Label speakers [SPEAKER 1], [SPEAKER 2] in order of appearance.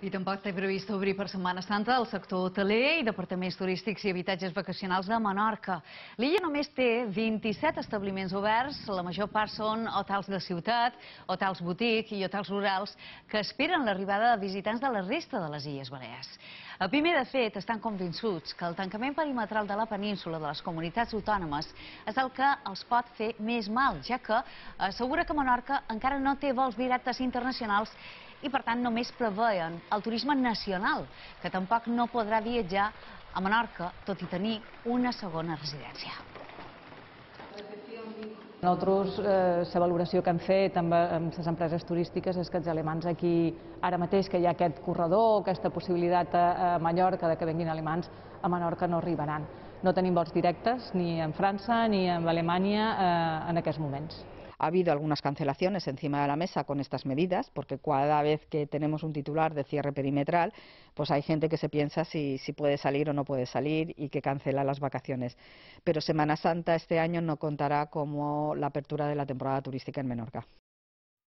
[SPEAKER 1] I tampoc té previst obrir per Setmana Santa el sector hoteler i departaments turístics i habitatges vacacionals de Menorca. L'illa només té 27 establiments oberts, la major part són hotels de ciutat, hotels botic i hotels rurals que esperen l'arribada de visitants de la resta de les Illes Balears. A primer, de fet, estan convençuts que el tancament perimetral de la península de les comunitats autònomes és el que els pot fer més mal, ja que assegura que Menorca encara no té vols directes internacionals i per tant només preveien el turisme nacional, que tampoc no podrà viatjar a Menorca, tot i tenir una segona residència.
[SPEAKER 2] Nosaltres, eh, la valoració que hem fet amb, amb les empreses turístiques és que els alemans aquí, ara mateix que hi ha aquest corredor, aquesta possibilitat a, a Mallorca de que venguin alemans, a Menorca no arribaran. No tenim vols directes ni en França ni en Alemanya eh, en aquests moments.
[SPEAKER 3] Ha habido algunas cancelaciones encima de la mesa con estas medidas, porque cada vez que tenemos un titular de cierre perimetral, pues hay gente que se piensa si, puede salir o no puede salir y que cancela las vacaciones. Pero Semana Santa este año no contará como la apertura de la temporada turística en Menorca.